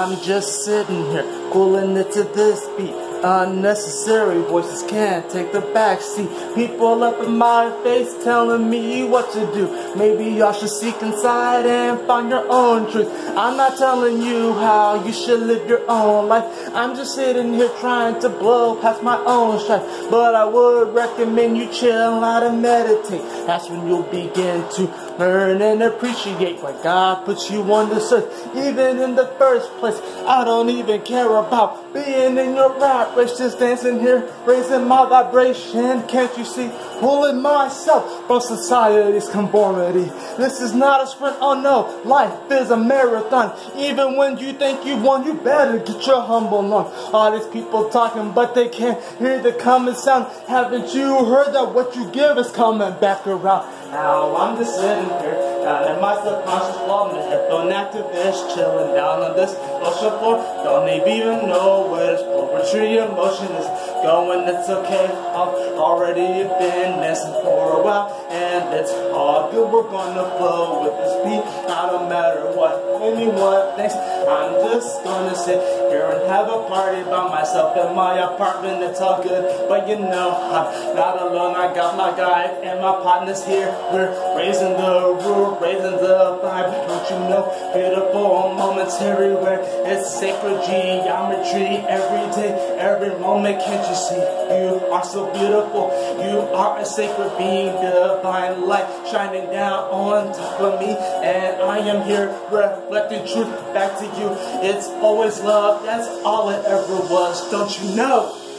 I'm just sitting here, cooling it to this beat. Unnecessary voices can't take the back seat. People up in my face telling me what to do. Maybe y'all should seek inside and find your own truth. I'm not telling you how you should live your own life. I'm just sitting here trying to blow past my own strife. But I would recommend you chill out and meditate. That's when you'll begin to learn and appreciate why God puts you on this earth. Even in the first place, I don't even care about being in your race, just dancing here, raising my vibration. Can't you see? Pulling myself from society's conformity. This is not a sprint, oh no, life is a marathon. Even when you think you won, you better get your humble on. All these people talking, but they can't hear the common sound. Haven't you heard that what you give is coming back around? Now I'm just sitting here down in my subconscious floor, the headphone activist, chilling down on this ocean floor. Don't even know where this poetry emotion is going. It's okay, I've already been missing for a while, and it's all good. We're gonna flow with this beat, I don't matter what anyone thinks. I'm just gonna sit here and have party by myself in my apartment. It's all good, but you know I'm not alone. I got my guy and my partners here. We're raising the roof, raising the vibe. Don't you know? Beautiful moments everywhere. It's sacred geometry every day, every moment. Can't you see? You are so beautiful. You are a sacred being, divine light shining down on top of me, and I am here reflecting truth back to you. It's always love. That's all it ever was. Don't you know?